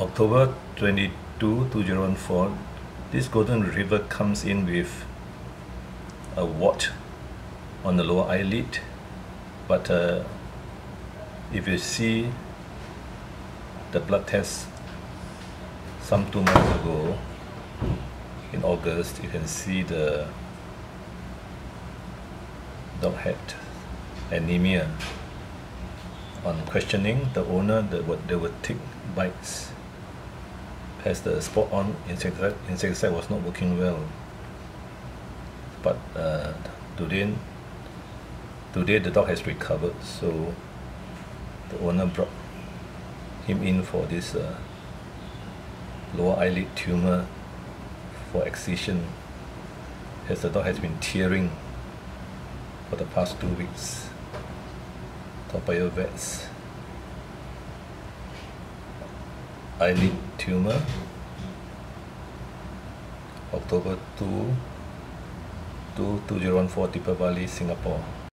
October 22, 2014, this golden retriever comes in with a wart on the lower eyelid. But uh, if you see the blood test some two months ago, in August, you can see the dog had anemia. On questioning the owner, there were, there were tick bites as the spot on insecticide, insecticide was not working well. But uh, today, today the dog has recovered, so the owner brought him in for this uh, lower eyelid tumor for excision as the dog has been tearing for the past two weeks. Toa Payoh vets. Eyelid tumor. October 2, 2 2014 Deepavali, Singapore.